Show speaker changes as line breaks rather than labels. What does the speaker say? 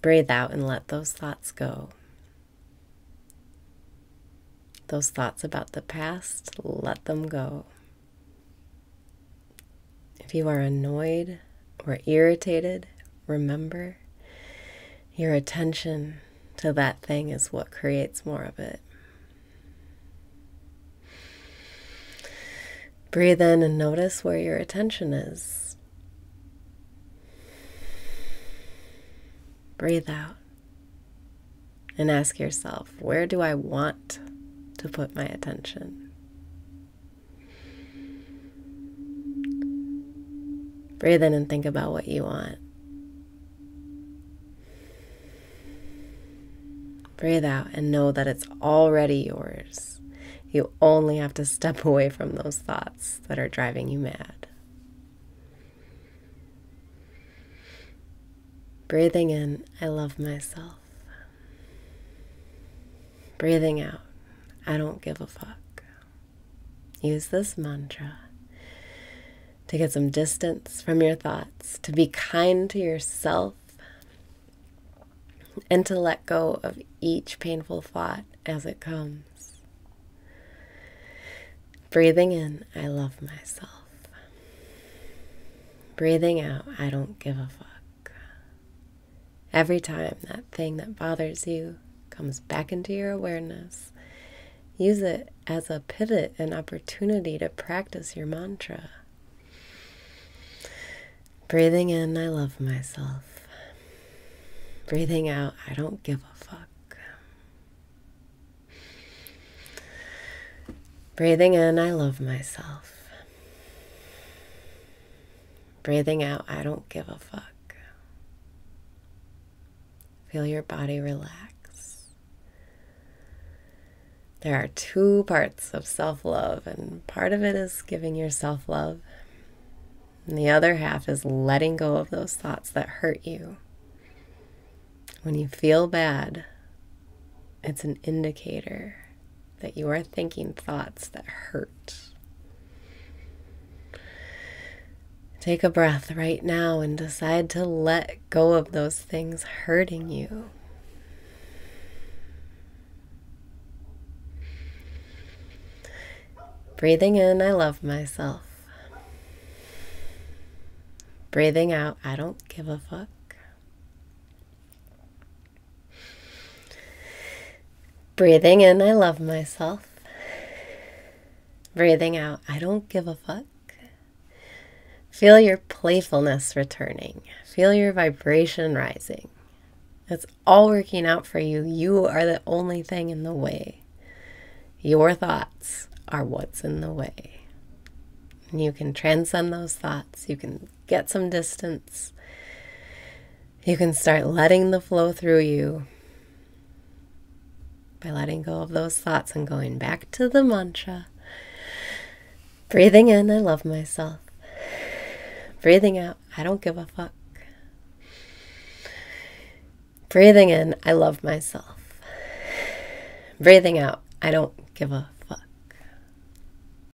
Breathe out and let those thoughts go. Those thoughts about the past, let them go. If you are annoyed or irritated, remember your attention to that thing is what creates more of it. Breathe in and notice where your attention is. Breathe out and ask yourself, where do I want to put my attention? Breathe in and think about what you want. Breathe out and know that it's already yours. You only have to step away from those thoughts that are driving you mad. Breathing in, I love myself. Breathing out, I don't give a fuck. Use this mantra to get some distance from your thoughts, to be kind to yourself, and to let go of each painful thought as it comes. Breathing in, I love myself. Breathing out, I don't give a fuck. Every time that thing that bothers you comes back into your awareness, use it as a pivot and opportunity to practice your mantra. Breathing in, I love myself. Breathing out, I don't give a fuck. Breathing in, I love myself. Breathing out, I don't give a fuck. Feel your body relax. There are two parts of self love, and part of it is giving yourself love, and the other half is letting go of those thoughts that hurt you. When you feel bad, it's an indicator that you are thinking thoughts that hurt. Take a breath right now and decide to let go of those things hurting you. Breathing in, I love myself. Breathing out, I don't give a fuck. Breathing in, I love myself. Breathing out, I don't give a fuck. Feel your playfulness returning. Feel your vibration rising. It's all working out for you. You are the only thing in the way. Your thoughts are what's in the way. And you can transcend those thoughts. You can get some distance. You can start letting the flow through you by letting go of those thoughts and going back to the mantra. Breathing in, I love myself. Breathing out, I don't give a fuck. Breathing in, I love myself. Breathing out, I don't give a